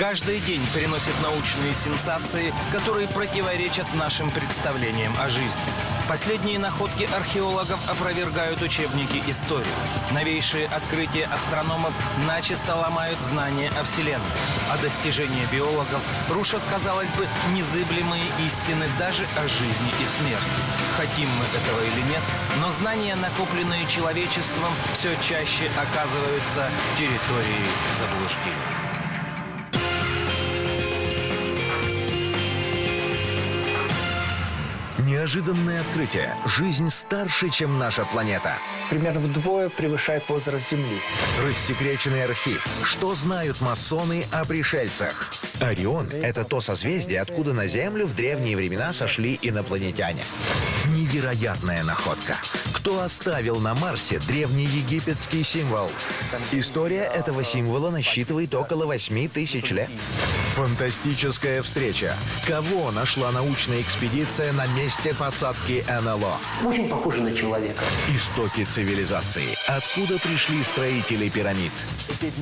каждый день приносит научные сенсации, которые противоречат нашим представлениям о жизни. Последние находки археологов опровергают учебники истории. Новейшие открытия астрономов начисто ломают знания о Вселенной. А достижения биологов рушат, казалось бы, незыблемые истины даже о жизни и смерти. Хотим мы этого или нет, но знания, накопленные человечеством, все чаще оказываются территорией заблуждений. Неожиданное открытие. Жизнь старше, чем наша планета. Примерно вдвое превышает возраст Земли. Рассекреченный архив. Что знают масоны о пришельцах? Орион – это то созвездие, откуда на Землю в древние времена сошли инопланетяне. Невероятная находка. Кто оставил на Марсе древний египетский символ? История этого символа насчитывает около 8 тысяч лет. Фантастическая встреча. Кого нашла научная экспедиция на месте посадки НЛО? Очень похоже на человека. Истоки цивилизации. Откуда пришли строители пирамид?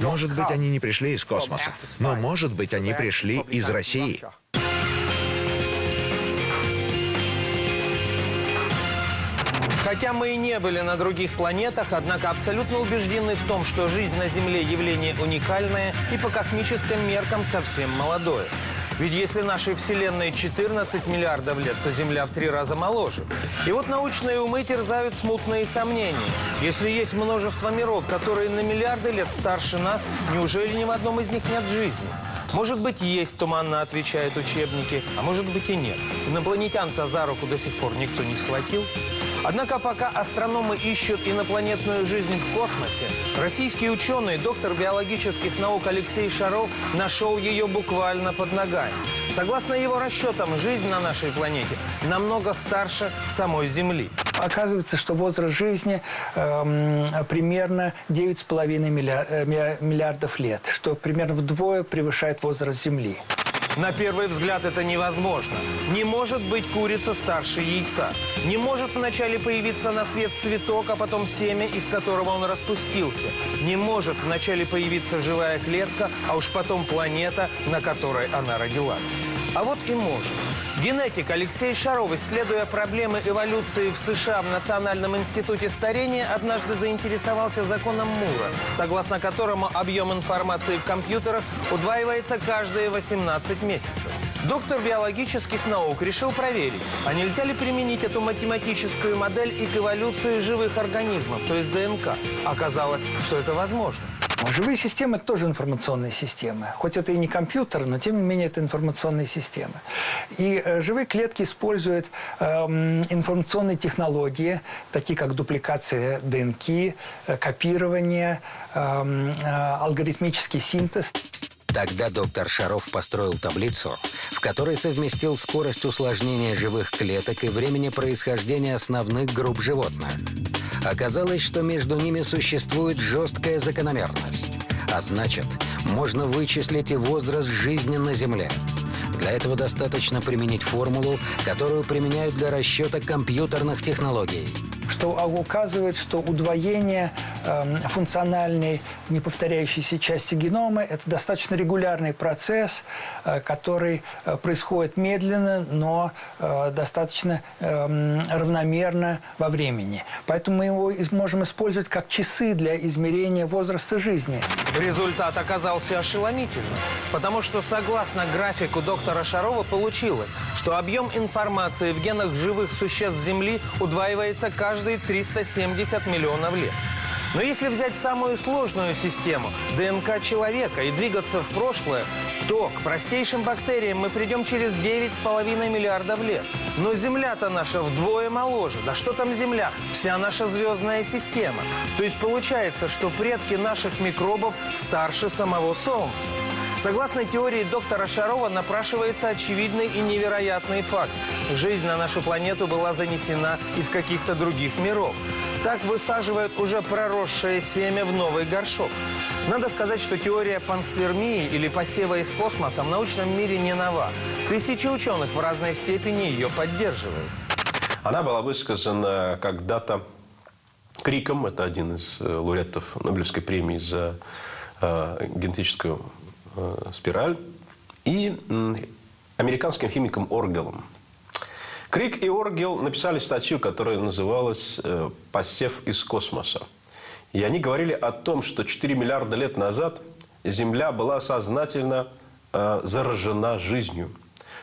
Может быть, они не пришли из космоса, но может быть, они пришли из России. Хотя мы и не были на других планетах, однако абсолютно убеждены в том, что жизнь на Земле явление уникальное и по космическим меркам совсем молодое. Ведь если нашей Вселенной 14 миллиардов лет, то Земля в три раза моложе. И вот научные умы терзают смутные сомнения. Если есть множество миров, которые на миллиарды лет старше нас, неужели ни в одном из них нет жизни? Может быть, есть, туманно отвечают учебники, а может быть и нет. Инопланетян-то за руку до сих пор никто не схватил. Однако пока астрономы ищут инопланетную жизнь в космосе, российский ученый, доктор биологических наук Алексей Шаров нашел ее буквально под ногами. Согласно его расчетам, жизнь на нашей планете намного старше самой Земли. Оказывается, что возраст жизни эм, примерно 9,5 миллиар- э, миллиар- миллиардов лет, что примерно вдвое превышает возраст Земли. На первый взгляд это невозможно. Не может быть курица старше яйца. Не может вначале появиться на свет цветок, а потом семя, из которого он распустился. Не может вначале появиться живая клетка, а уж потом планета, на которой она родилась. А вот и может. Генетик Алексей Шаров, исследуя проблемы эволюции в США в Национальном институте старения, однажды заинтересовался законом Мура, согласно которому объем информации в компьютерах удваивается каждые 18 месяцев. Доктор биологических наук решил проверить, а нельзя ли применить эту математическую модель и к эволюции живых организмов, то есть ДНК. Оказалось, что это возможно. Живые системы – тоже информационные системы. Хоть это и не компьютер, но тем не менее это информационные системы. И э, живые клетки используют эм, информационные технологии, такие как дупликация ДНК, э, копирование, эм, э, алгоритмический синтез. Тогда доктор Шаров построил таблицу, в которой совместил скорость усложнения живых клеток и времени происхождения основных групп животных. Оказалось, что между ними существует жесткая закономерность. А значит, можно вычислить и возраст жизни на Земле. Для этого достаточно применить формулу, которую применяют для расчета компьютерных технологий. Что указывает, что удвоение эм, функциональной неповторяющейся части генома – это достаточно регулярный процесс, э, который э, происходит медленно, но э, достаточно эм, равномерно во времени. Поэтому мы его можем использовать как часы для измерения возраста жизни. Результат оказался ошеломительным, потому что согласно графику доктора Шарова получилось, что объем информации в генах живых существ Земли удваивается каждые 370 миллионов лет. Но если взять самую сложную систему – ДНК человека и двигаться в прошлое, то к простейшим бактериям мы придем через 9,5 миллиардов лет. Но Земля-то наша вдвое моложе. Да что там Земля? Вся наша звездная система. То есть получается, что предки наших микробов старше самого Солнца. Согласно теории доктора Шарова, напрашивается очевидный и невероятный факт. Жизнь на нашу планету была занесена из каких-то других миров. Так высаживают уже проросшее семя в новый горшок. Надо сказать, что теория панспермии или посева из космоса в научном мире не нова. Тысячи ученых в разной степени ее поддерживают. Она была высказана когда-то Криком, это один из э, лауреатов Нобелевской премии за э, генетическую э, Спираль и американским химиком Оргелом. Крик и Оргел написали статью, которая называлась э, «Посев из космоса». И они говорили о том, что 4 миллиарда лет назад Земля была сознательно э, заражена жизнью.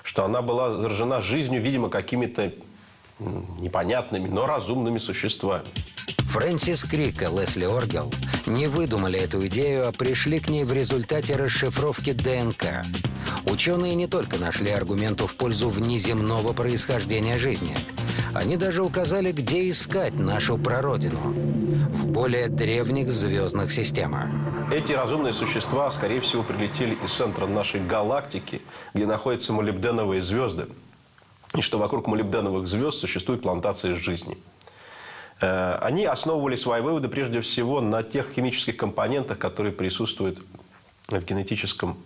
Что она была заражена жизнью, видимо, какими-то непонятными, но разумными существами. Фрэнсис Крик и Лесли Оргел не выдумали эту идею, а пришли к ней в результате расшифровки ДНК. Ученые не только нашли аргументу в пользу внеземного происхождения жизни. Они даже указали, где искать нашу прародину. В более древних звездных системах. Эти разумные существа, скорее всего, прилетели из центра нашей галактики, где находятся молибденовые звезды, и что вокруг молибденовых звезд существует плантация жизни. Э, Они основывали свои выводы прежде всего на тех химических компонентах, которые присутствуют в генетическом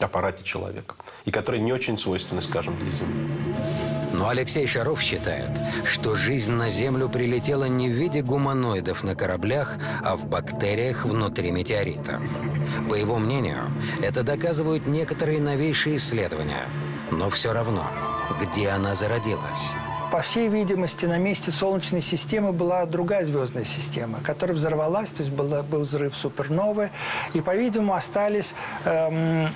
аппарате человека, и которые не очень свойственны, скажем, для Земли. Но Алексей Шаров считает, что жизнь на Землю прилетела не в виде гуманоидов на кораблях, а в бактериях внутри метеорита. По его мнению, это доказывают некоторые новейшие исследования. Но все равно, где она зародилась? По всей видимости, на месте Солнечной системы была другая звездная система, которая взорвалась, то есть был, был взрыв суперновой, и, по-видимому, остались эм,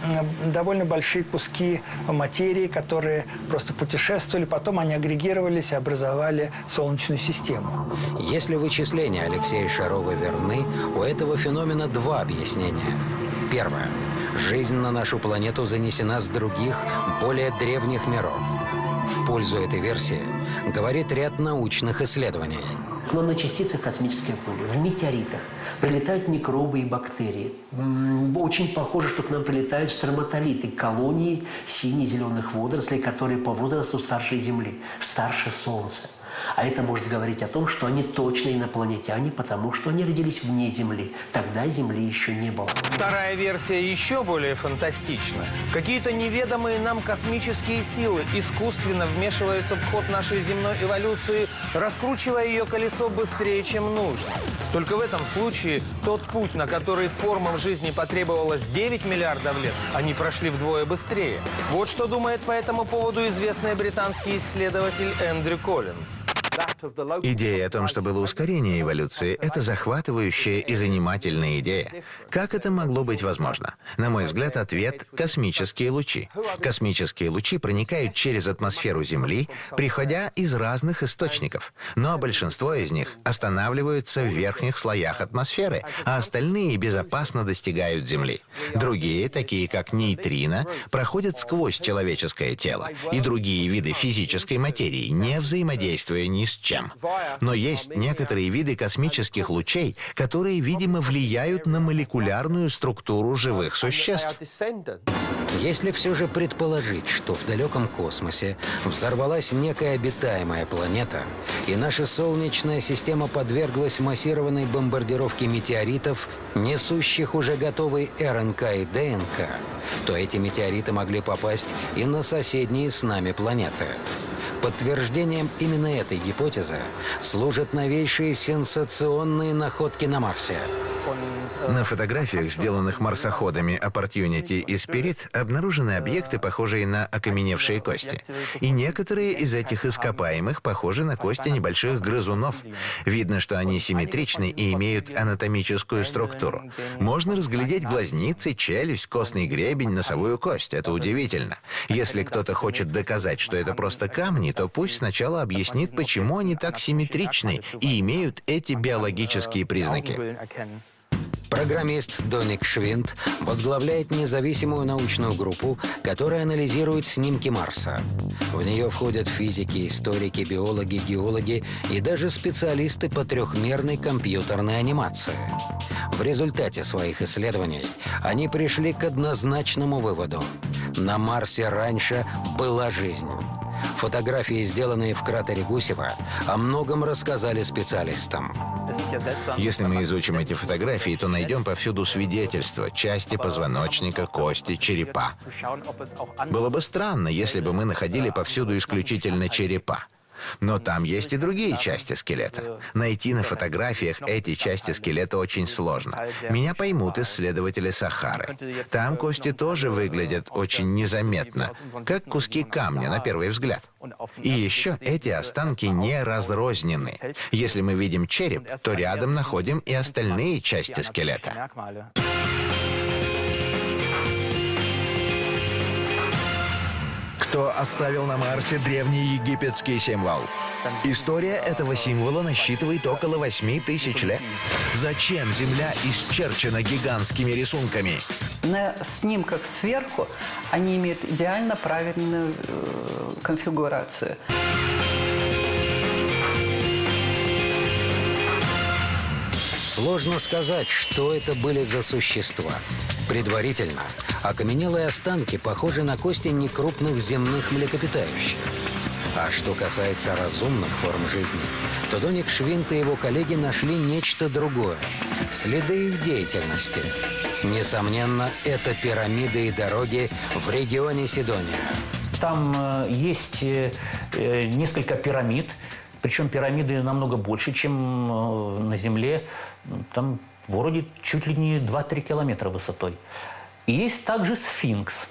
довольно большие куски материи, которые просто путешествовали, потом они агрегировались и образовали Солнечную систему. Если вычисления Алексея Шарова верны, у этого феномена два объяснения. Первое. Жизнь на нашу планету занесена с других, более древних миров. В пользу этой версии говорит ряд научных исследований. К нам на частицах космическое поле, в метеоритах прилетают микробы и бактерии. Очень похоже, что к нам прилетают строматолиты, колонии сине-зеленых водорослей, которые по возрасту старше Земли, старше Солнца. А это может говорить о том, что они точно инопланетяне, потому что они родились вне Земли. Тогда Земли еще не было. Вторая версия еще более фантастична. Какие-то неведомые нам космические силы искусственно вмешиваются в ход нашей земной эволюции, раскручивая ее колесо быстрее, чем нужно. Только в этом случае тот путь, на который формам жизни потребовалось 9 миллиардов лет, они прошли вдвое быстрее. Вот что думает по этому поводу известный британский исследователь Эндрю Коллинз. Идея о том, что было ускорение эволюции, это захватывающая и занимательная идея. Как это могло быть возможно? На мой взгляд, ответ — космические лучи. Космические лучи проникают через атмосферу Земли, приходя из разных источников. Но большинство из них останавливаются в верхних слоях атмосферы, а остальные безопасно достигают Земли. Другие, такие как нейтрино, проходят сквозь человеческое тело, и другие виды физической материи, не взаимодействуя ни с чем. Но есть некоторые виды космических лучей, которые, видимо, влияют на молекулярную структуру живых существ. Если все же предположить, что в далеком космосе взорвалась некая обитаемая планета, и наша Солнечная система подверглась массированной бомбардировке метеоритов, несущих уже готовый РНК и ДНК, то эти метеориты могли попасть и на соседние с нами планеты. Подтверждением именно этой гипотезы служат новейшие сенсационные находки на Марсе. На фотографиях, сделанных марсоходами Opportunity и Spirit, обнаружены объекты, похожие на окаменевшие кости. И некоторые из этих ископаемых похожи на кости небольших грызунов. Видно, что они симметричны и имеют анатомическую структуру. Можно разглядеть глазницы, челюсть, костный гребень, носовую кость. Это удивительно. Если кто-то хочет доказать, что это просто камни, то пусть сначала объяснит, почему они так симметричны и имеют эти биологические признаки. Программист Доник Швинт возглавляет независимую научную группу, которая анализирует снимки Марса. В нее входят физики, историки, биологи, геологи и даже специалисты по трехмерной компьютерной анимации. В результате своих исследований они пришли к однозначному выводу. На Марсе раньше была жизнь. Фотографии, сделанные в кратере Гусева, о многом рассказали специалистам. Если мы изучим эти фотографии, то найдем повсюду свидетельства, части позвоночника, кости, черепа. Было бы странно, если бы мы находили повсюду исключительно черепа. Но там есть и другие части скелета. Найти на фотографиях эти части скелета очень сложно. Меня поймут исследователи Сахары. Там кости тоже выглядят очень незаметно, как куски камня на первый взгляд. И еще эти останки не разрознены. Если мы видим череп, то рядом находим и остальные части скелета. Кто оставил на Марсе древний египетский символ? История этого символа насчитывает около 8 тысяч лет. Зачем Земля исчерчена гигантскими рисунками? На снимках сверху они имеют идеально правильную э, конфигурацию. Сложно сказать, что это были за существа. Предварительно, окаменелые останки похожи на кости некрупных земных млекопитающих. А что касается разумных форм жизни, то Доник Швинт и его коллеги нашли нечто другое. Следы их деятельности. Несомненно, это пирамиды и дороги в регионе Сидония. Там э, есть э, э, несколько пирамид, причем пирамиды намного больше, чем на Земле. Там в городе чуть ли не 2-3 километра высотой. И есть также сфинкс.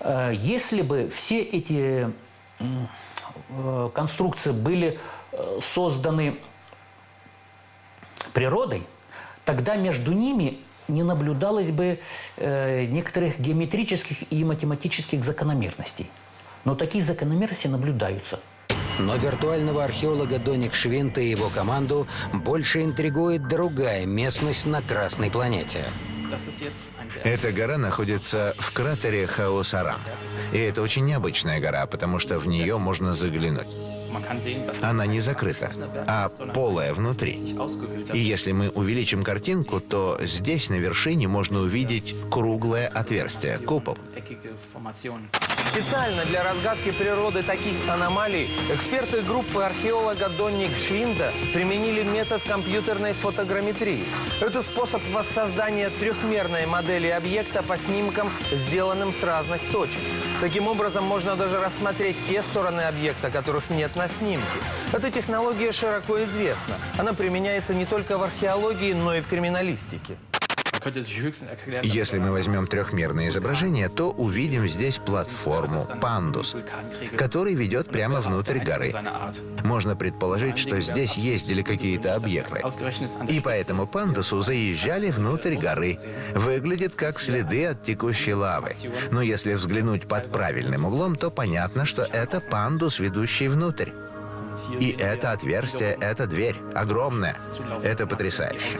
Э, Если бы все эти э, конструкции были э, созданы природой, тогда между ними не наблюдалось бы некоторых геометрических и математических закономерностей. Но такие закономерности наблюдаются. Но виртуального археолога Доник Швинта и его команду больше интригует другая местность на Красной планете. Эта гора находится в кратере Хаосарам. И это очень необычная гора, потому что в нее можно заглянуть. Она не закрыта, а полая внутри. И если мы увеличим картинку, то здесь на вершине можно увидеть круглое отверстие, купол. Специально для разгадки природы таких аномалий эксперты группы археолога Донник Швинда применили метод компьютерной фотограмметрии. Это способ воссоздания трехмерной модели объекта по снимкам, сделанным с разных точек. Таким образом, можно даже рассмотреть те стороны объекта, которых нет на снимке. Эта технология широко известна. Она применяется не только в археологии, но и в криминалистике. Если мы возьмем трехмерное изображение, то увидим здесь платформу, пандус, который ведет прямо внутрь горы. Можно предположить, что здесь ездили какие-то объекты. И по этому пандусу заезжали внутрь горы. Выглядит как следы от текущей лавы. Но если взглянуть под правильным углом, то понятно, что это пандус, ведущий внутрь. И это отверстие, это дверь. Огромная. Это потрясающе.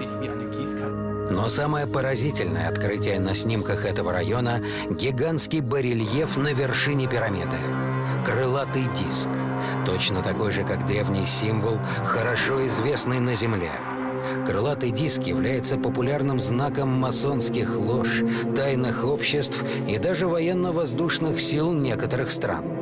Но самое поразительное открытие на снимках этого района – гигантский барельеф на вершине пирамиды. Крылатый диск. Точно такой же, как древний символ, хорошо известный на Земле. Крылатый диск является популярным знаком масонских лож, тайных обществ и даже военно-воздушных сил некоторых стран.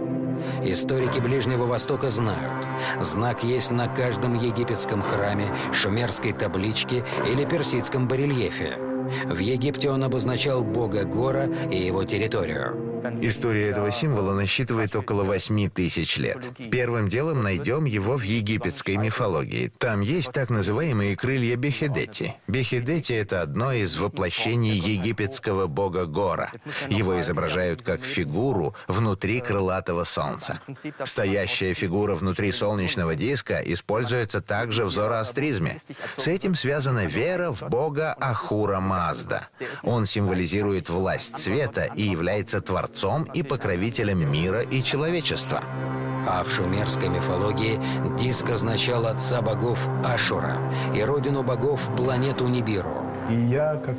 Историки Ближнего Востока знают, знак есть на каждом египетском храме, шумерской табличке или персидском барельефе. В Египте он обозначал бога Гора и его территорию. История этого символа насчитывает около 8 тысяч лет. Первым делом найдем его в египетской мифологии. Там есть так называемые крылья Бехедети. Бехедети — это одно из воплощений египетского бога Гора. Его изображают как фигуру внутри крылатого солнца. Стоящая фигура внутри солнечного диска используется также в зороастризме. С этим связана вера в бога Ахура Мазда. Он символизирует власть света и является творцом и покровителем мира и человечества. А в шумерской мифологии диск означал отца богов Ашура и родину богов планету Нибиру. И я, как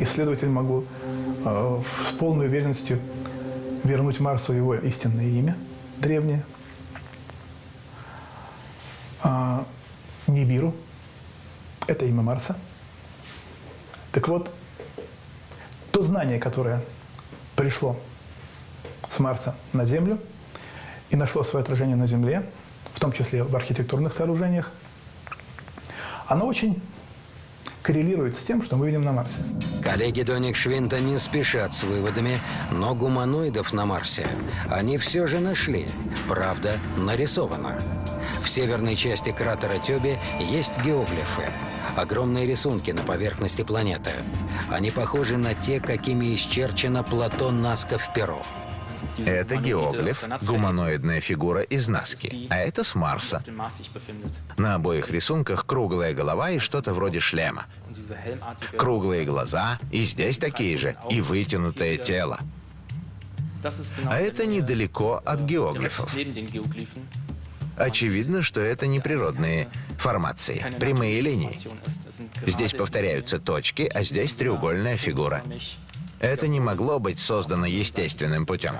исследователь, могу э, с полной уверенностью вернуть Марсу его истинное имя, древнее, а Нибиру – это имя Марса. Так вот, то знание, которое пришло с Марса на Землю и нашло свое отражение на Земле, в том числе в архитектурных сооружениях, оно очень коррелирует с тем, что мы видим на Марсе. Коллеги Доник Швинта не спешат с выводами, но гуманоидов на Марсе они все же нашли. Правда, нарисовано. В северной части кратера Тёби есть геоглифы. Огромные рисунки на поверхности планеты. Они похожи на те, какими исчерчено плато Наска в Перу. Это геоглиф, гуманоидная фигура из Наски, а это с Марса. На обоих рисунках круглая голова и что-то вроде шлема. Круглые глаза, и здесь такие же, и вытянутое тело. А это недалеко от геоглифов. Очевидно, что это не природные формации, прямые линии. Здесь повторяются точки, а здесь треугольная фигура. Это не могло быть создано естественным путем.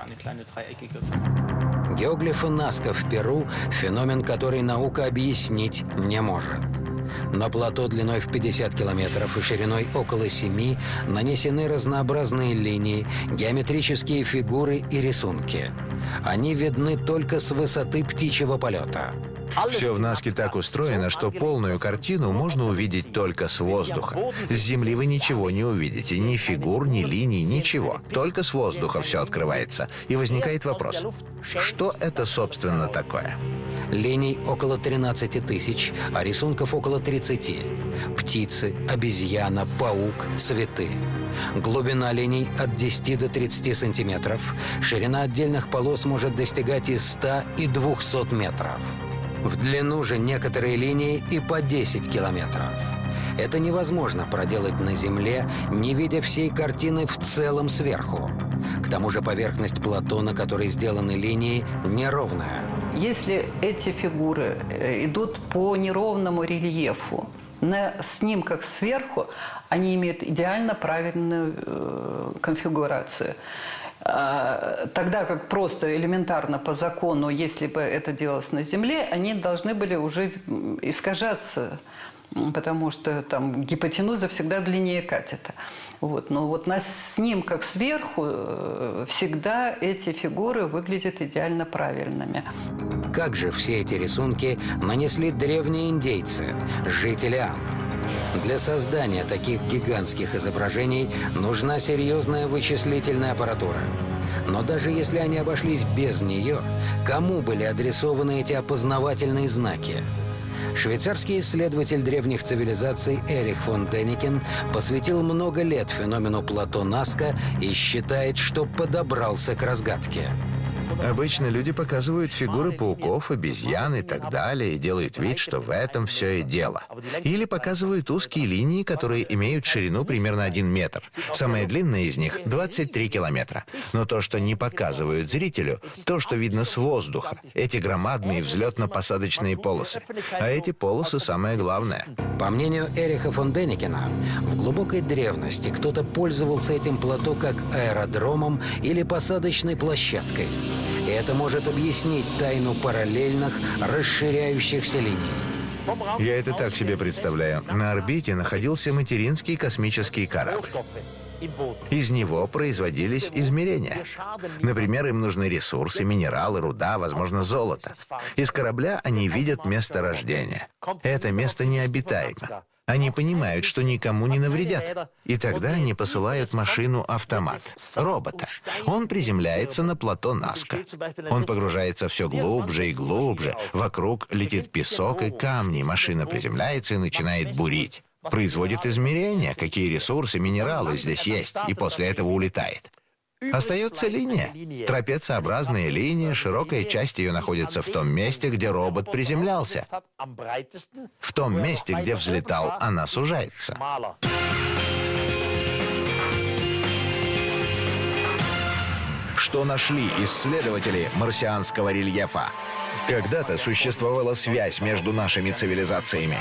Геоглифы Наска в Перу – феномен, который наука объяснить не может. На плато длиной в 50 километров и шириной около 7 нанесены разнообразные линии, геометрические фигуры и рисунки. Они видны только с высоты птичьего полета. Все в Наске так устроено, что полную картину можно увидеть только с воздуха. С земли вы ничего не увидите, ни фигур, ни линий, ничего. Только с воздуха все открывается. И возникает вопрос, что это, собственно, такое? Линий около 13 тысяч, а рисунков около 30. Птицы, обезьяна, паук, цветы. Глубина линий от 10 до 30 сантиметров. Ширина отдельных полос может достигать и 100, и 200 метров. В длину же некоторые линии и по 10 километров. Это невозможно проделать на Земле, не видя всей картины в целом сверху. К тому же поверхность плато, на которой сделаны линии, неровная. Если эти фигуры э, идут по неровному рельефу, на снимках сверху они имеют идеально правильную э, конфигурацию. А, тогда как просто элементарно по закону, если бы это делалось на Земле, они должны были уже искажаться, потому что там гипотенуза всегда длиннее катета. Вот. Но вот на снимках сверху э, всегда эти фигуры выглядят идеально правильными. Как же все эти рисунки нанесли древние индейцы, жители Анд? Для создания таких гигантских изображений нужна серьезная вычислительная аппаратура. Но даже если они обошлись без нее, кому были адресованы эти опознавательные знаки? Швейцарский исследователь древних цивилизаций Эрих фон Деникен посвятил много лет феномену Плато Наска и считает, что подобрался к разгадке. Обычно люди показывают фигуры пауков, обезьян и так далее и делают вид, что в этом все и дело. Или показывают узкие линии, которые имеют ширину примерно 1 метр. Самая длинная из них — 23 километра. Но то, что не показывают зрителю, то, что видно с воздуха, эти громадные взлетно-посадочные полосы. А эти полосы самое главное. По мнению Эриха фон Деникена, в глубокой древности кто-то пользовался этим плато как аэродромом или посадочной площадкой. Это может объяснить тайну параллельных, расширяющихся линий. Я это так себе представляю. На орбите находился материнский космический корабль. Из него производились измерения. Например, им нужны ресурсы, минералы, руда, возможно, золото. Из корабля они видят место рождения. Это место необитаемо. Они понимают, что никому не навредят. И тогда они посылают машину-автомат, робота. Он приземляется на плато Наска. Он погружается все глубже и глубже. Вокруг летит песок и камни. Машина приземляется и начинает бурить. Производит измерения, какие ресурсы, минералы здесь есть, и после этого улетает. Остается линия. Трапециобразная линия, широкая часть ее находится в том месте, где робот приземлялся. В том месте, где взлетал, она сужается. Что нашли исследователи марсианского рельефа? Когда-то существовала связь между нашими цивилизациями.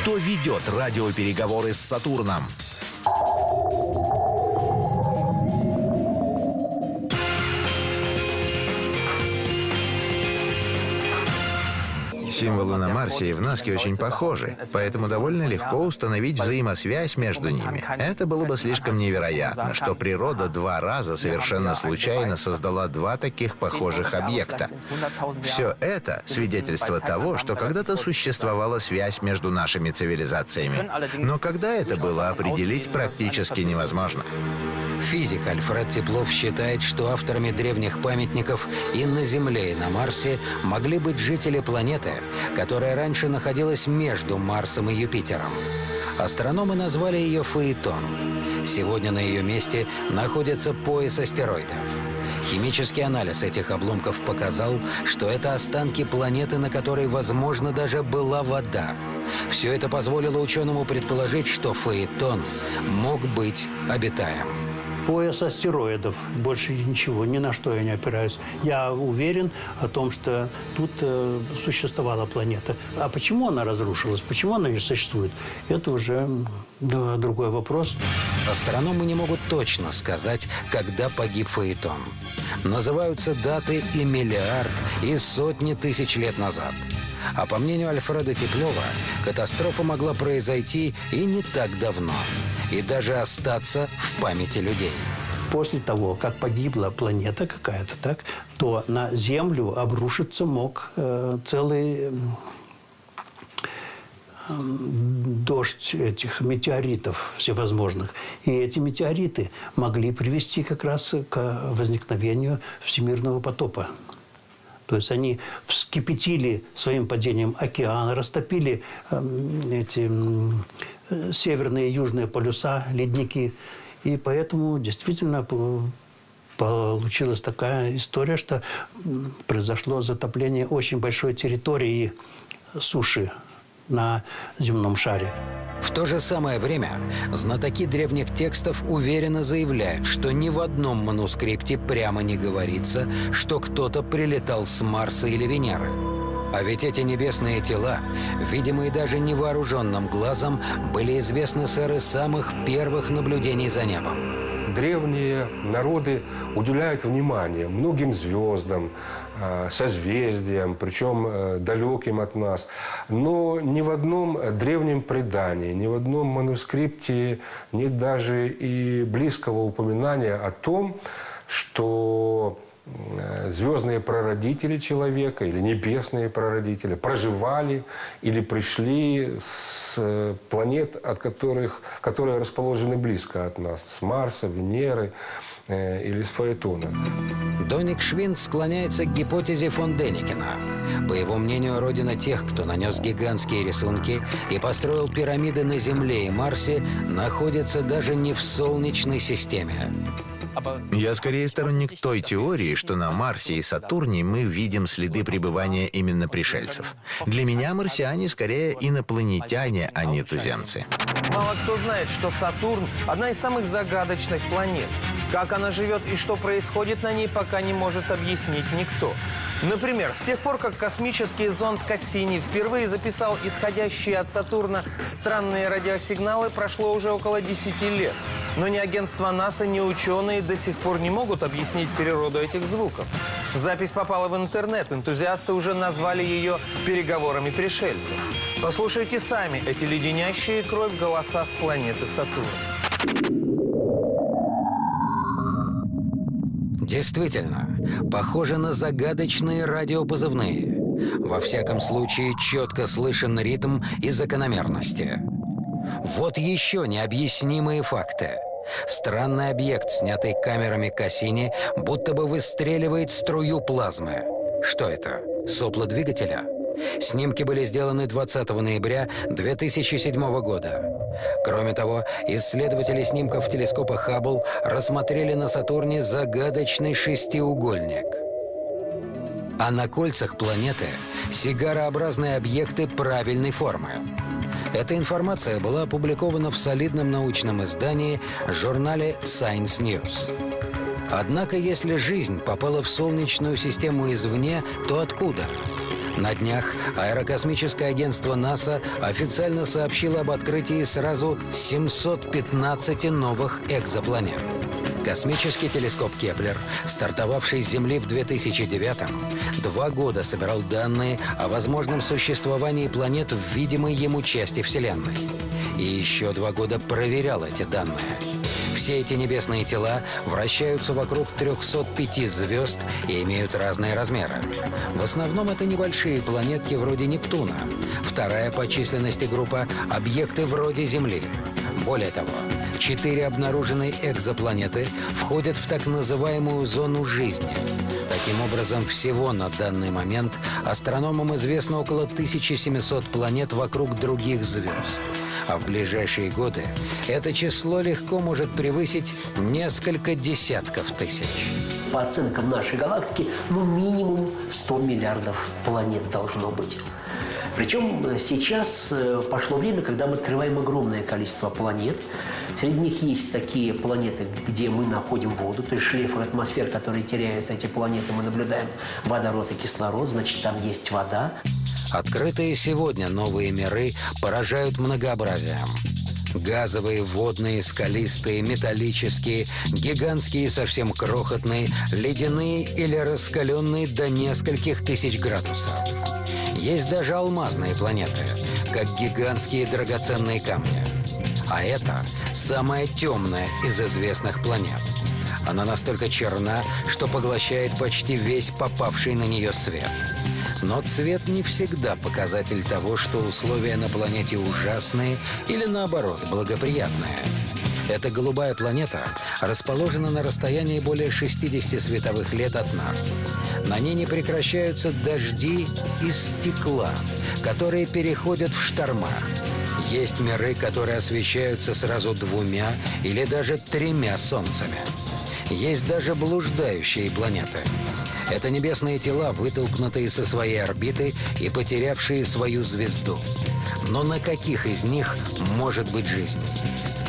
Кто ведет радиопереговоры с Сатурном? Символы на Марсе и в Наске очень похожи, поэтому довольно легко установить взаимосвязь между ними. Это было бы слишком невероятно, что природа два раза совершенно случайно создала два таких похожих объекта. Все это свидетельство того, что когда-то существовала связь между нашими цивилизациями. Но когда это было, определить практически невозможно. Физик Альфред Теплов считает, что авторами древних памятников и на Земле, и на Марсе могли быть жители планеты, которая раньше находилась между Марсом и Юпитером. Астрономы назвали ее Фаэтон. Сегодня на ее месте находится пояс астероидов. Химический анализ этих обломков показал, что это останки планеты, на которой, возможно, даже была вода. Все это позволило ученому предположить, что Фаэтон мог быть обитаем пояс астероидов. Больше ничего, ни на что я не опираюсь. Я уверен о том, что тут э, существовала планета. А почему она разрушилась, почему она не существует, это уже да, другой вопрос. Астрономы не могут точно сказать, когда погиб Фаэтон. Называются даты и миллиард, и сотни тысяч лет назад. А по мнению Альфреда Теплова, катастрофа могла произойти и не так давно, и даже остаться в памяти людей. После того, как погибла планета какая-то, так, то на Землю обрушиться мог э, целый дождь этих метеоритов всевозможных. И эти метеориты могли привести как раз к возникновению всемирного потопа. То есть они вскипятили своим падением океан, растопили э, эти э, северные и южные полюса, ледники. И поэтому действительно получилась такая история, что произошло затопление очень большой территории суши на земном шаре. В то же самое время знатоки древних текстов уверенно заявляют, что ни в одном манускрипте прямо не говорится, что кто-то прилетал с Марса или Венеры. А ведь эти небесные тела, видимые даже невооруженным глазом, были известны с эры самых первых наблюдений за небом древние народы уделяют внимание многим звездам, э, созвездиям, причем э, далеким от нас. Но ни в одном древнем предании, ни в одном манускрипте нет даже и близкого упоминания о том, что звездные прародители человека или небесные прародители проживали или пришли с э, планет, от которых, которые расположены близко от нас, с Марса, Венеры э, или с Фаэтона. Доник Швинд склоняется к гипотезе фон Деникина. По его мнению, родина тех, кто нанес гигантские рисунки и построил пирамиды на Земле и Марсе, находится даже не в Солнечной системе. Я скорее сторонник той теории, что на Марсе и Сатурне мы видим следы пребывания именно пришельцев. Для меня марсиане скорее инопланетяне, а не туземцы. Мало кто знает, что Сатурн – одна из самых загадочных планет. Как она живет и что происходит на ней, пока не может объяснить никто. Например, с тех пор, как космический зонд Кассини впервые записал исходящие от Сатурна странные радиосигналы, прошло уже около 10 лет. Но ни агентство НАСА, ни ученые до сих пор не могут объяснить природу этих звуков. Запись попала в интернет, энтузиасты уже назвали ее переговорами пришельцев. Послушайте сами эти леденящие кровь голоса с планеты Сатурн. Действительно, похоже на загадочные радиопозывные. Во всяком случае, четко слышен ритм и закономерности. Вот еще необъяснимые факты. Странный объект, снятый камерами Кассини, будто бы выстреливает струю плазмы. Что это? Сопло двигателя? Снимки были сделаны 20 ноября 2007 года. Кроме того, исследователи снимков телескопа Хаббл рассмотрели на Сатурне загадочный шестиугольник. А на кольцах планеты сигарообразные объекты правильной формы. Эта информация была опубликована в солидном научном издании журнале Science News. Однако, если жизнь попала в Солнечную систему извне, то откуда? На днях аэрокосмическое агентство НАСА официально сообщило об открытии сразу 715 новых экзопланет. Космический телескоп Кеплер, стартовавший с Земли в 2009-м, два года собирал данные о возможном существовании планет в видимой ему части Вселенной. И еще два года проверял эти данные. Все эти небесные тела вращаются вокруг 305 звезд и имеют разные размеры. В основном это небольшие планетки вроде Нептуна. Вторая по численности группа – объекты вроде Земли. Более того, четыре обнаруженные экзопланеты входят в так называемую зону жизни. Таким образом, всего на данный момент астрономам известно около 1700 планет вокруг других звезд. А в ближайшие годы это число легко может превысить несколько десятков тысяч. По оценкам нашей галактики, ну, минимум 100 миллиардов планет должно быть. Причем э, сейчас э, пошло время, когда мы открываем огромное количество планет. Среди них есть такие планеты, где мы находим воду, то есть шлейфы атмосфер, которые теряют эти планеты, мы наблюдаем водород и кислород, значит, там есть вода. Открытые сегодня новые миры поражают многообразием. Газовые, водные, скалистые, металлические, гигантские, совсем крохотные, ледяные или раскаленные до нескольких тысяч градусов. Есть даже алмазные планеты, как гигантские драгоценные камни. А это самая темная из известных планет. Она настолько черна, что поглощает почти весь попавший на нее свет. Но цвет не всегда показатель того, что условия на планете ужасные или, наоборот, благоприятные. Эта голубая планета расположена на расстоянии более 60 световых лет от нас. На ней не прекращаются дожди из стекла, которые переходят в шторма. Есть миры, которые освещаются сразу двумя или даже тремя солнцами. Есть даже блуждающие планеты. Это небесные тела, вытолкнутые со своей орбиты и потерявшие свою звезду. Но на каких из них может быть жизнь?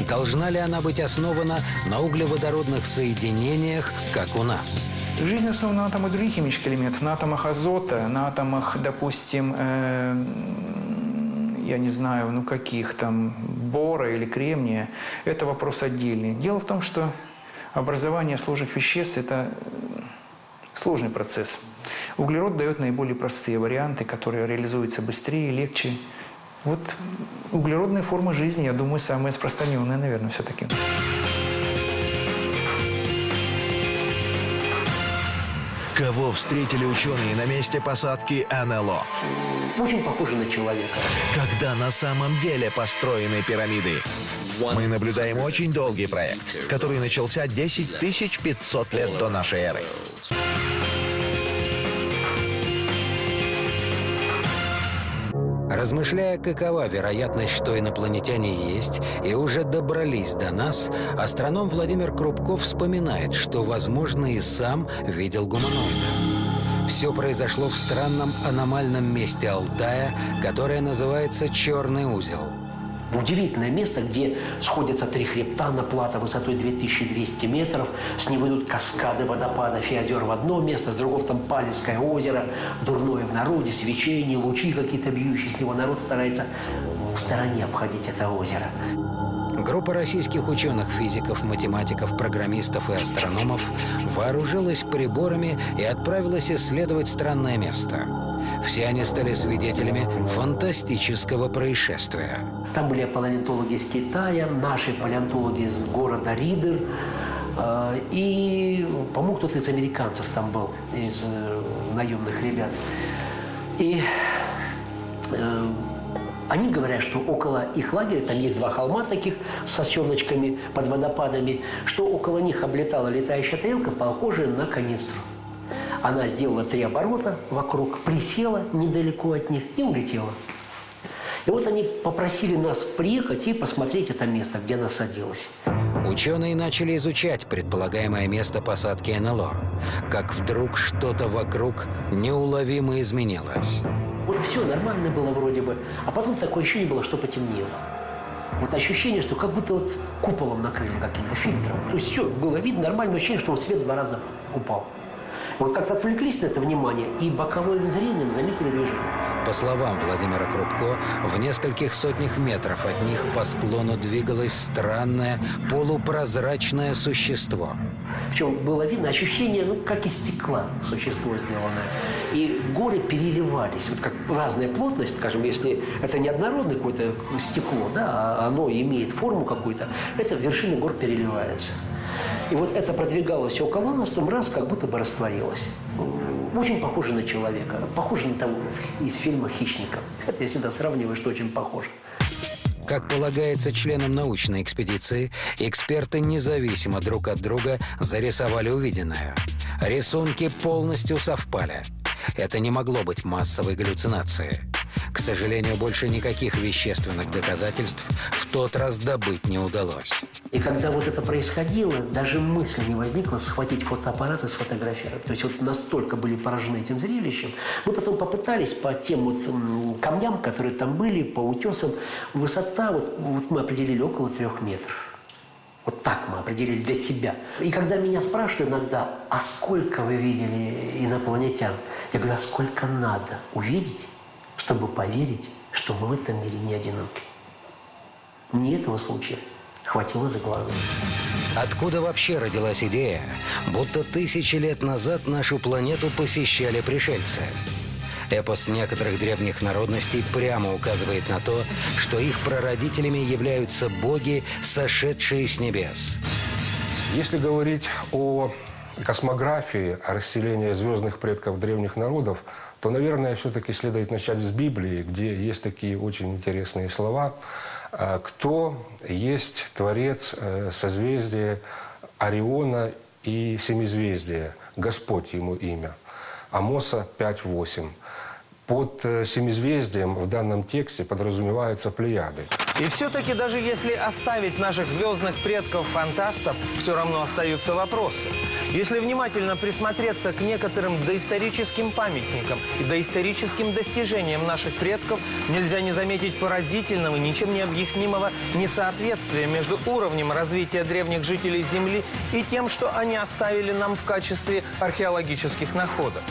Должна ли она быть основана на углеводородных соединениях, как у нас? Жизнь основана на атомах других химических элементов, на атомах азота, на атомах, допустим, э, я не знаю, ну каких там, бора или кремния. Это вопрос отдельный. Дело в том, что образование сложных веществ – это сложный процесс. Углерод дает наиболее простые варианты, которые реализуются быстрее, легче. Вот углеродная форма жизни, я думаю, самая распространенная, наверное, все-таки. Кого встретили ученые на месте посадки НЛО? Очень похоже на человека. Когда на самом деле построены пирамиды? Мы наблюдаем очень долгий проект, который начался 10 500 лет до нашей эры. Размышляя, какова вероятность, что инопланетяне есть и уже добрались до нас, астроном Владимир Крупков вспоминает, что, возможно, и сам видел гуманоида. Все произошло в странном аномальном месте Алтая, которое называется «Черный узел». Удивительное место, где сходятся три хребта на плато высотой 2200 метров. С него идут каскады водопадов и озер в одно место, с другого там Палевское озеро, дурное в народе, свечение, лучи какие-то бьющие с него. Народ старается в стороне обходить это озеро. Группа российских ученых, физиков, математиков, программистов и астрономов вооружилась приборами и отправилась исследовать странное место. Все они стали свидетелями фантастического происшествия. Там были палеонтологи из Китая, наши палеонтологи из города Ридер. э, И, по-моему, кто-то из американцев там был, из э, наемных ребят. И э, они говорят, что около их лагеря, там есть два холма таких с сосеночками под водопадами, что около них облетала летающая тарелка, похожая на канистру. Она сделала три оборота вокруг, присела недалеко от них и улетела. И вот они попросили нас приехать и посмотреть это место, где она садилась. Ученые начали изучать предполагаемое место посадки НЛО, как вдруг что-то вокруг неуловимо изменилось. Вот все нормально было вроде бы, а потом такое ощущение было, что потемнело. Вот ощущение, что как будто вот куполом накрыли каким-то фильтром. То есть все, было видно, нормальное ощущение, что вот свет два раза упал. Вот как-то отвлеклись на это внимание и боковым зрением заметили движение. По словам Владимира Крупко, в нескольких сотнях метров от них по склону двигалось странное полупрозрачное существо. Причем было видно ощущение, ну, как из стекла существо сделанное. И горы переливались, вот как разная плотность, скажем, если это не однородное какое-то стекло, да, а оно имеет форму какую-то, это вершины гор переливаются. И вот это продвигалось нас, потом раз, как будто бы растворилось. Очень похоже на человека. Похоже на того из фильма «Хищника». Это я всегда сравниваю, что очень похоже. Как полагается членам научной экспедиции, эксперты независимо друг от друга зарисовали увиденное. Рисунки полностью совпали. Это не могло быть массовой галлюцинацией. К сожалению, больше никаких вещественных доказательств в тот раз добыть не удалось. И когда вот это происходило, даже мысли не возникла схватить фотоаппарат и сфотографировать. То есть вот настолько были поражены этим зрелищем. Мы потом попытались по тем вот камням, которые там были, по утесам, высота, вот, вот мы определили около трех метров. Вот так мы определили для себя. И когда меня спрашивают иногда, а сколько вы видели инопланетян? Я говорю, а сколько надо увидеть, чтобы поверить, что мы в этом мире не одиноки. Мне этого случая хватило за глазу. Откуда вообще родилась идея, будто тысячи лет назад нашу планету посещали пришельцы? Эпос некоторых древних народностей прямо указывает на то, что их прародителями являются боги, сошедшие с небес. Если говорить о космографии, о расселении звездных предков древних народов, то, наверное, все-таки следует начать с Библии, где есть такие очень интересные слова. А, кто есть Творец э, созвездия Ориона и Семизвездия? Господь ему имя. Амоса 5.8. Под э, семизвездием в данном тексте подразумеваются плеяды. И все-таки даже если оставить наших звездных предков-фантастов, все равно остаются вопросы. Если внимательно присмотреться к некоторым доисторическим памятникам и доисторическим достижениям наших предков, нельзя не заметить поразительного, ничем не объяснимого несоответствия между уровнем развития древних жителей Земли и тем, что они оставили нам в качестве археологических находок.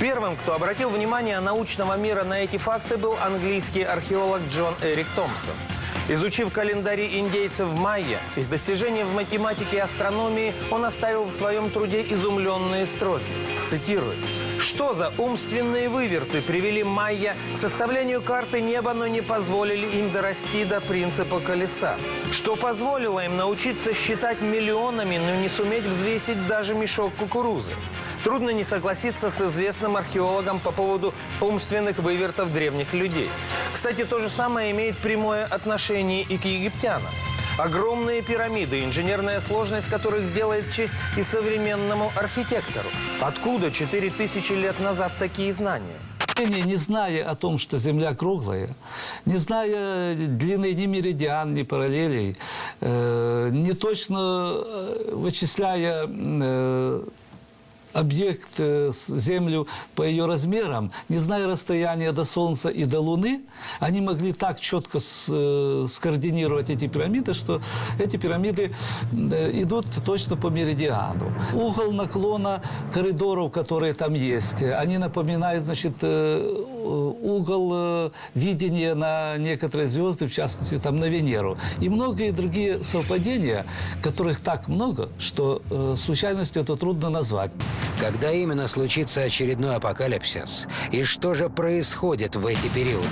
Первым, кто обратил внимание научного мира на эти факты, был английский археолог Джон Эрик Томпсон. Изучив календари индейцев майя, их достижения в математике и астрономии, он оставил в своем труде изумленные строки. Цитирую. Что за умственные выверты привели майя к составлению карты неба, но не позволили им дорасти до принципа колеса? Что позволило им научиться считать миллионами, но не суметь взвесить даже мешок кукурузы? Трудно не согласиться с известным археологом по поводу умственных вывертов древних людей. Кстати, то же самое имеет прямое отношение и к египтянам. Огромные пирамиды, инженерная сложность которых сделает честь и современному архитектору. Откуда 4000 лет назад такие знания? Не зная о том, что Земля круглая, не зная длины ни меридиан, ни параллелей, э, не точно э, вычисляя э, объект, э, Землю по ее размерам, не зная расстояния до Солнца и до Луны, они могли так четко э, скоординировать эти пирамиды, что эти пирамиды э, идут точно по меридиану. Угол наклона коридоров, которые там есть, они напоминают, значит, угол видения на некоторые звезды, в частности, там на Венеру. И многие другие совпадения, которых так много, что случайностью это трудно назвать. Когда именно случится очередной апокалипсис? И что же происходит в эти периоды?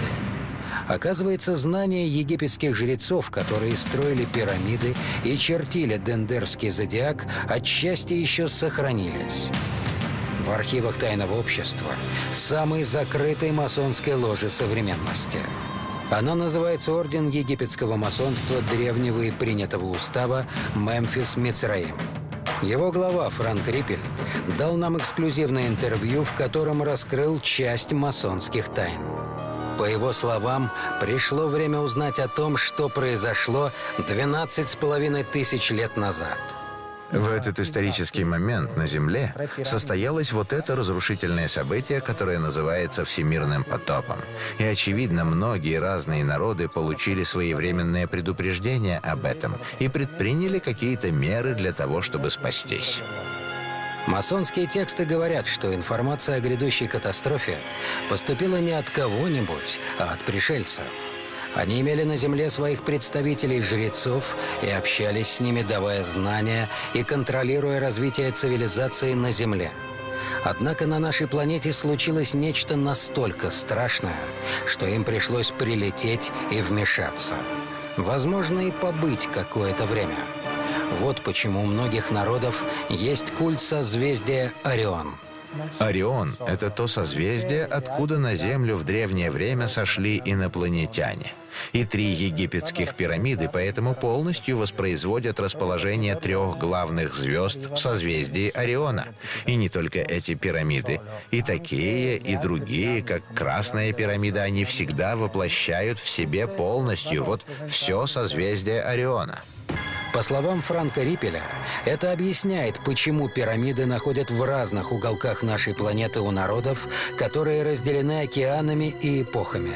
Оказывается, знания египетских жрецов, которые строили пирамиды и чертили дендерский зодиак, отчасти еще сохранились. В архивах тайного общества самой закрытой масонской ложи современности. Она называется Орден египетского масонства древнего и принятого устава Мемфис Мицраим. Его глава Франк Риппель дал нам эксклюзивное интервью, в котором раскрыл часть масонских тайн. По его словам, пришло время узнать о том, что произошло 12 с половиной тысяч лет назад – в этот исторический момент на Земле состоялось вот это разрушительное событие, которое называется всемирным потопом. И, очевидно, многие разные народы получили своевременное предупреждение об этом и предприняли какие-то меры для того, чтобы спастись. Масонские тексты говорят, что информация о грядущей катастрофе поступила не от кого-нибудь, а от пришельцев. Они имели на Земле своих представителей-жрецов и общались с ними, давая знания и контролируя развитие цивилизации на Земле. Однако на нашей планете случилось нечто настолько страшное, что им пришлось прилететь и вмешаться. Возможно, и побыть какое-то время – вот почему у многих народов есть культ созвездия Орион. Орион – это то созвездие, откуда на Землю в древнее время сошли инопланетяне. И три египетских пирамиды поэтому полностью воспроизводят расположение трех главных звезд в созвездии Ориона. И не только эти пирамиды. И такие, и другие, как Красная пирамида, они всегда воплощают в себе полностью вот все созвездие Ориона. По словам Франка Риппеля, это объясняет, почему пирамиды находят в разных уголках нашей планеты у народов, которые разделены океанами и эпохами.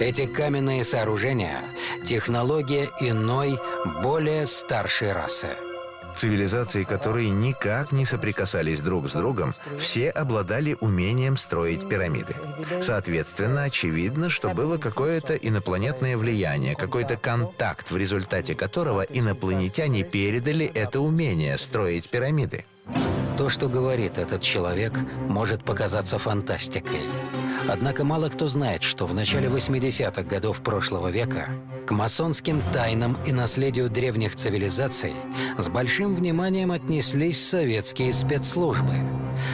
Эти каменные сооружения – технология иной, более старшей расы – Цивилизации, которые никак не соприкасались друг с другом, все обладали умением строить пирамиды. Соответственно, очевидно, что было какое-то инопланетное влияние, какой-то контакт, в результате которого инопланетяне передали это умение строить пирамиды. То, что говорит этот человек, может показаться фантастикой. Однако мало кто знает, что в начале 80-х годов прошлого века к масонским тайнам и наследию древних цивилизаций с большим вниманием отнеслись советские спецслужбы.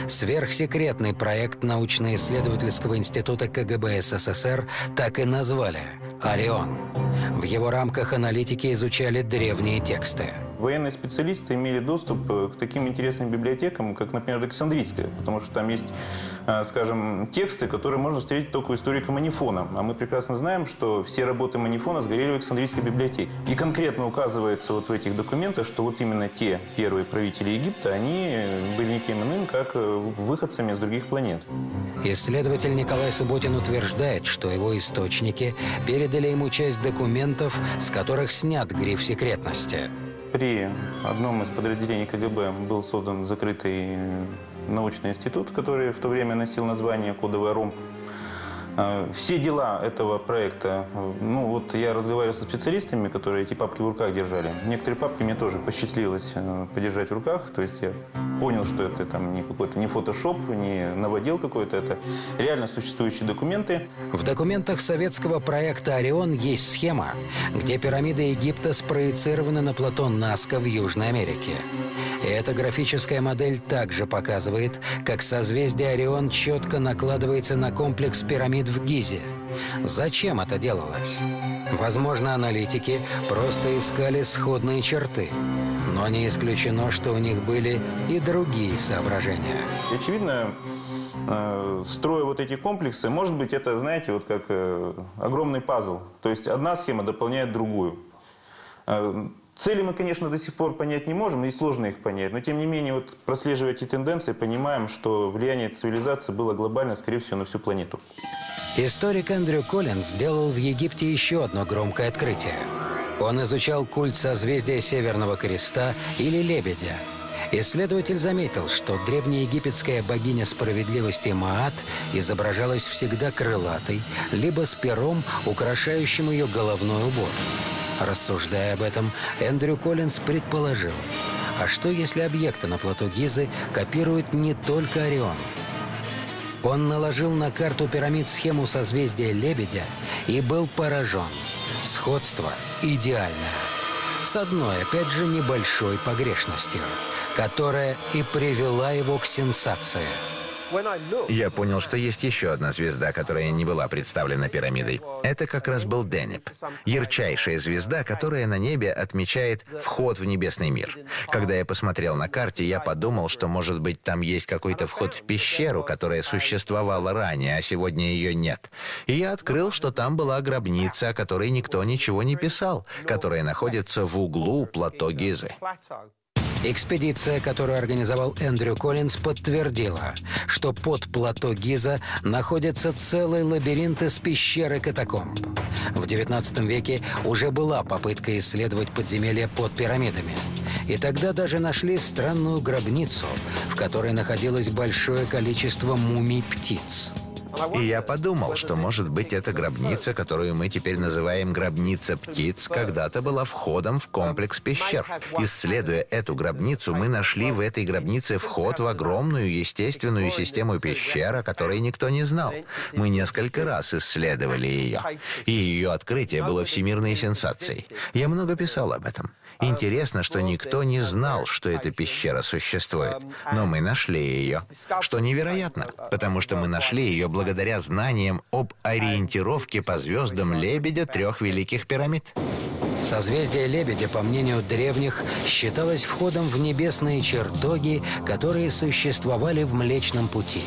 Сверхсекретный проект научно-исследовательского института КГБ СССР так и назвали «Орион». В его рамках аналитики изучали древние тексты – военные специалисты имели доступ э, к таким интересным библиотекам, как, например, Александрийская, потому что там есть, э, скажем, тексты, которые можно встретить только у историка Манифона. А мы прекрасно знаем, что все работы Манифона сгорели в Александрийской библиотеке. И конкретно указывается вот в этих документах, что вот именно те первые правители Египта, они были никем иным, как э, выходцами из других планет. Исследователь Николай Субботин утверждает, что его источники передали ему часть документов, с которых снят гриф секретности. При одном из подразделений КГБ был создан закрытый научный институт, который в то время носил название «Кодовый ромб». А, все дела этого проекта, ну вот я разговаривал со специалистами, которые эти папки в руках держали. Некоторые папки мне тоже посчастливилось э, подержать в руках, то есть я понял, что это там не какой-то не фотошоп, не новодел какой-то, это реально существующие документы. В документах советского проекта «Орион» есть схема, где пирамиды Египта спроецированы на плато Наска в Южной Америке. И эта графическая модель также показывает, как созвездие Орион четко накладывается на комплекс пирамид в Гизе. Зачем это делалось? Возможно, аналитики просто искали сходные черты. Но не исключено, что у них были и другие соображения. Очевидно, э, строя вот эти комплексы, может быть, это, знаете, вот как э, огромный пазл. То есть одна схема дополняет другую. Цели мы, конечно, до сих пор понять не можем, и сложно их понять. Но, тем не менее, вот прослеживая эти тенденции, понимаем, что влияние цивилизации было глобально, скорее всего, на всю планету. Историк Эндрю Коллинз сделал в Египте еще одно громкое открытие. Он изучал культ созвездия Северного Креста или Лебедя. Исследователь заметил, что древнеегипетская богиня справедливости Маат изображалась всегда крылатой, либо с пером, украшающим ее головной убор. Рассуждая об этом, Эндрю Коллинз предположил, а что если объекты на плато Гизы копируют не только Орион – он наложил на карту пирамид схему созвездия Лебедя и был поражен. Сходство идеальное. С одной, опять же, небольшой погрешностью, которая и привела его к сенсации – я понял, что есть еще одна звезда, которая не была представлена пирамидой. Это как раз был Денеп. Ярчайшая звезда, которая на небе отмечает вход в небесный мир. Когда я посмотрел на карте, я подумал, что, может быть, там есть какой-то вход в пещеру, которая существовала ранее, а сегодня ее нет. И я открыл, что там была гробница, о которой никто ничего не писал, которая находится в углу плато Гизы. Экспедиция, которую организовал Эндрю Коллинз, подтвердила, что под плато Гиза находится целый лабиринт из пещер и катакомб. В XIX веке уже была попытка исследовать подземелья под пирамидами. И тогда даже нашли странную гробницу, в которой находилось большое количество мумий птиц. И я подумал, что, может быть, эта гробница, которую мы теперь называем гробница птиц, когда-то была входом в комплекс пещер. Исследуя эту гробницу, мы нашли в этой гробнице вход в огромную естественную систему пещер, о которой никто не знал. Мы несколько раз исследовали ее. И ее открытие было всемирной сенсацией. Я много писал об этом. Интересно, что никто не знал, что эта пещера существует. Но мы нашли ее. Что невероятно, потому что мы нашли ее благодаря знаниям об ориентировке по звездам Лебедя трех великих пирамид. Созвездие Лебедя, по мнению древних, считалось входом в небесные чертоги, которые существовали в Млечном Пути.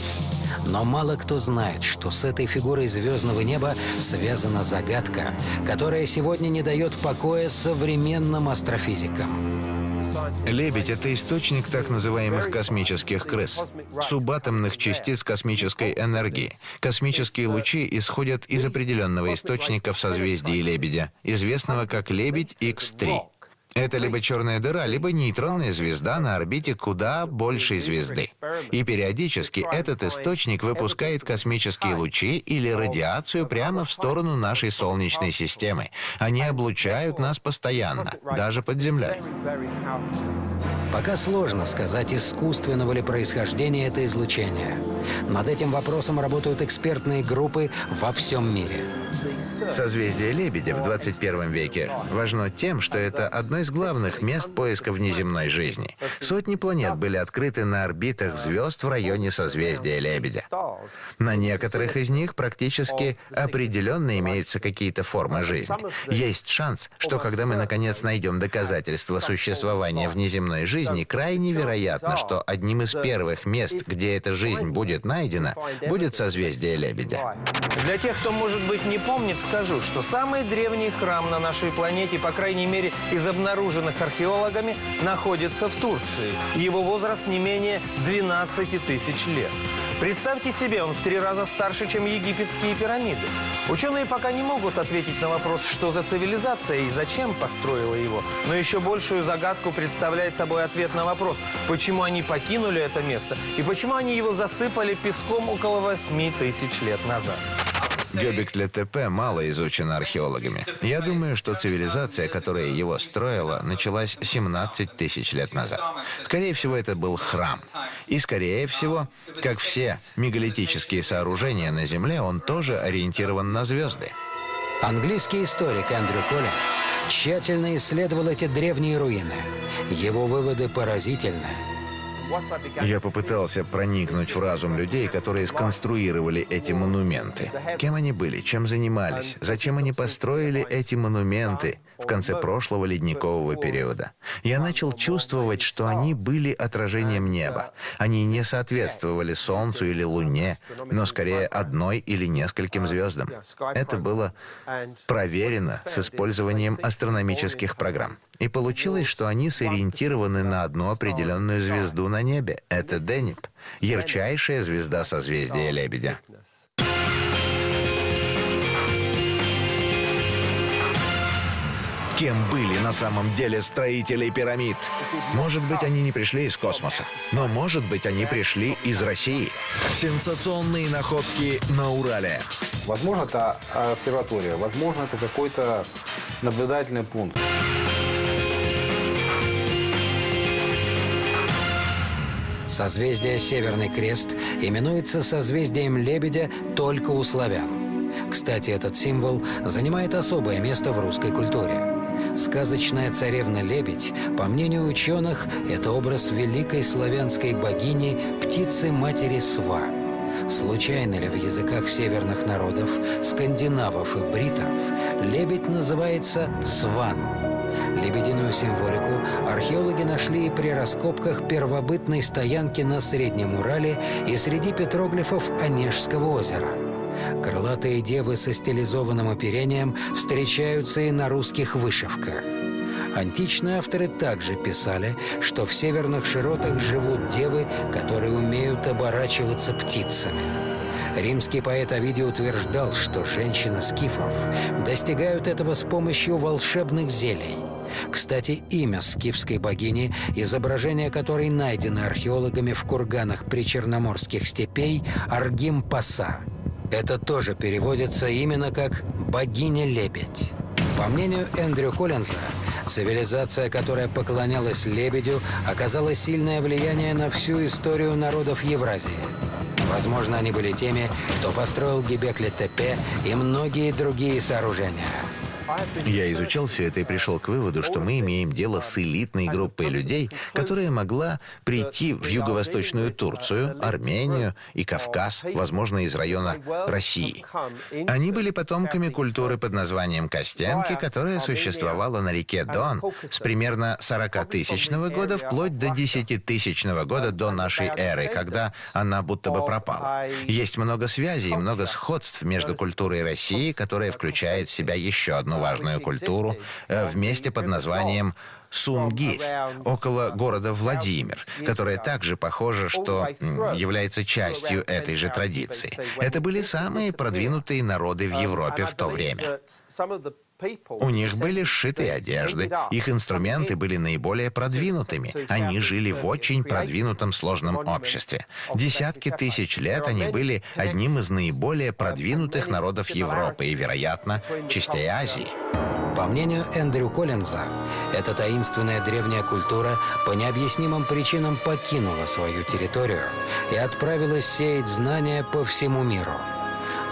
Но мало кто знает, что с этой фигурой звездного неба связана загадка, которая сегодня не дает покоя современным астрофизикам. Лебедь — это источник так называемых космических крыс, субатомных частиц космической энергии. Космические лучи исходят из определенного источника в созвездии Лебедя, известного как Лебедь X3. Это либо черная дыра, либо нейтронная звезда на орбите куда большей звезды. И периодически этот источник выпускает космические лучи или радиацию прямо в сторону нашей Солнечной системы. Они облучают нас постоянно, даже под землей. Пока сложно сказать, искусственного ли происхождения это излучение. Над этим вопросом работают экспертные группы во всем мире. Созвездие Лебедя в 21 веке важно тем, что это одно из главных мест поиска внеземной жизни. Сотни планет были открыты на орбитах звезд в районе созвездия Лебедя. На некоторых из них практически определенно имеются какие-то формы жизни. Есть шанс, что когда мы наконец найдем доказательства существования внеземной жизни, крайне вероятно, что одним из первых мест, где эта жизнь будет найдена, будет созвездие Лебедя. Для тех, кто, может быть, не помнит, скажу, что самый древний храм на нашей планете, по крайней мере, из обнаруженных археологами, находится в Турции. Его возраст не менее 12 тысяч лет. Представьте себе, он в три раза старше, чем египетские пирамиды. Ученые пока не могут ответить на вопрос, что за цивилизация и зачем построила его. Но еще большую загадку представляет собой ответ на вопрос, почему они покинули это место и почему они его засыпали песком около 8 тысяч лет назад. Гёбекли ТП мало изучена археологами. Я думаю, что цивилизация, которая его строила, началась 17 тысяч лет назад. Скорее всего, это был храм. И, скорее всего, как все мегалитические сооружения на Земле, он тоже ориентирован на звезды. Английский историк Эндрю Коллинз тщательно исследовал эти древние руины. Его выводы поразительны. Я попытался проникнуть в разум людей, которые сконструировали эти монументы. Кем они были, чем занимались, зачем они построили эти монументы в конце прошлого ледникового периода. Я начал чувствовать, что они были отражением неба. Они не соответствовали Солнцу или Луне, но скорее одной или нескольким звездам. Это было проверено с использованием астрономических программ. И получилось, что они сориентированы на одну определенную звезду на небе. Это Деннип, ярчайшая звезда созвездия Лебедя. Кем были на самом деле строители пирамид? Может быть, они не пришли из космоса, но может быть, они пришли из России. Сенсационные находки на Урале. Возможно, это обсерватория, возможно, это какой-то наблюдательный пункт. Созвездие Северный Крест именуется созвездием Лебедя только у славян. Кстати, этот символ занимает особое место в русской культуре. Сказочная царевна-лебедь, по мнению ученых, это образ великой славянской богини, птицы-матери Сва. Случайно ли в языках северных народов, скандинавов и бритов, лебедь называется сван? Лебединую символику археологи нашли и при раскопках первобытной стоянки на Среднем Урале и среди петроглифов Онежского озера. Крылатые девы со стилизованным оперением встречаются и на русских вышивках. Античные авторы также писали, что в северных широтах живут девы, которые умеют оборачиваться птицами. Римский поэт Овидий утверждал, что женщины скифов достигают этого с помощью волшебных зелий. Кстати, имя скифской богини, изображение которой найдено археологами в курганах причерноморских степей Аргим-Паса. Это тоже переводится именно как «богиня-лебедь». По мнению Эндрю Коллинза, цивилизация, которая поклонялась лебедю, оказала сильное влияние на всю историю народов Евразии. Возможно, они были теми, кто построил Гебекли-Тепе и многие другие сооружения. Я изучал все это и пришел к выводу, что мы имеем дело с элитной группой людей, которая могла прийти в юго-восточную Турцию, Армению и Кавказ, возможно, из района России. Они были потомками культуры под названием Костенки, которая существовала на реке Дон с примерно 40-тысячного года вплоть до 10-тысячного года до нашей эры, когда она будто бы пропала. Есть много связей и много сходств между культурой России, которая включает в себя еще одну важную культуру э, в месте под названием Сунгирь, около города Владимир, которая также похоже, что является частью этой же традиции. Это были самые продвинутые народы в Европе в то время. У них были сшитые одежды, их инструменты были наиболее продвинутыми. Они жили в очень продвинутом сложном обществе. Десятки тысяч лет они были одним из наиболее продвинутых народов Европы и, вероятно, частей Азии. По мнению Эндрю Коллинза, эта таинственная древняя культура по необъяснимым причинам покинула свою территорию и отправилась сеять знания по всему миру.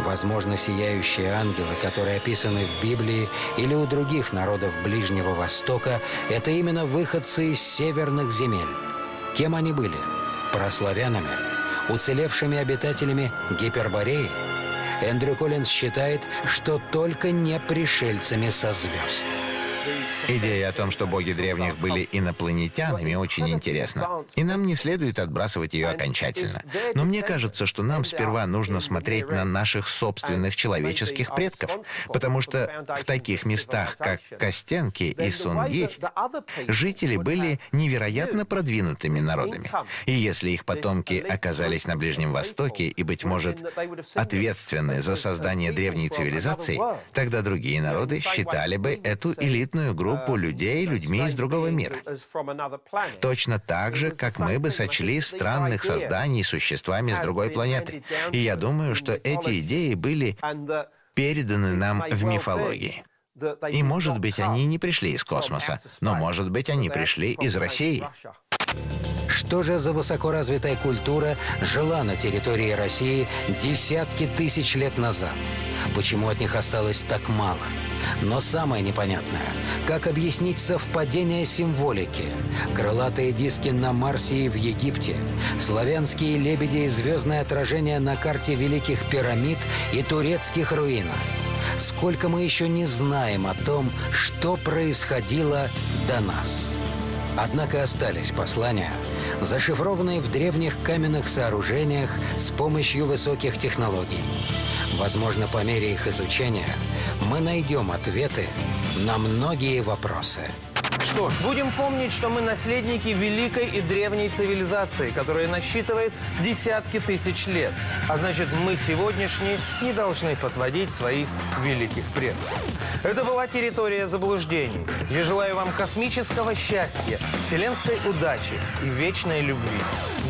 Возможно, сияющие ангелы, которые описаны в Библии или у других народов Ближнего Востока, это именно выходцы из северных земель. Кем они были? Прославянами? Уцелевшими обитателями Гипербореи? Эндрю Коллинз считает, что только не пришельцами со звезд. Идея о том, что боги древних были инопланетянами, очень интересна. И нам не следует отбрасывать ее окончательно. Но мне кажется, что нам сперва нужно смотреть на наших собственных человеческих предков. Потому что в таких местах, как Костенки и Сунгирь, жители были невероятно продвинутыми народами. И если их потомки оказались на Ближнем Востоке и, быть может, ответственны за создание древней цивилизации, тогда другие народы считали бы эту элитную группу группу людей людьми из другого мира. Точно так же, как мы бы сочли странных созданий существами с другой планеты. И я думаю, что эти идеи были переданы нам в мифологии. И, может быть, они не пришли из космоса, но, может быть, они пришли из России. Что же за высокоразвитая культура жила на территории России десятки тысяч лет назад? Почему от них осталось так мало? Но самое непонятное, как объяснить совпадение символики? Крылатые диски на Марсе и в Египте, славянские лебеди и звездное отражение на карте Великих пирамид и турецких руинах. Сколько мы еще не знаем о том, что происходило до нас. Однако остались послания, зашифрованные в древних каменных сооружениях с помощью высоких технологий. Возможно, по мере их изучения мы найдем ответы на многие вопросы. Что ж, будем помнить, что мы наследники великой и древней цивилизации, которая насчитывает десятки тысяч лет. А значит, мы сегодняшние не должны подводить своих великих предков. Это была территория заблуждений. Я желаю вам космического счастья, вселенской удачи и вечной любви.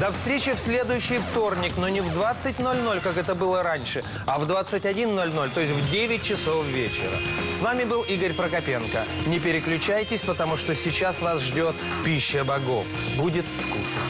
До встречи в следующий вторник, но не в 20.00, как это было раньше, а в 21.00, то есть в 9 часов вечера. С вами был Игорь Прокопенко. Не переключайтесь, потому что сейчас вас ждет пища богов. Будет вкусно.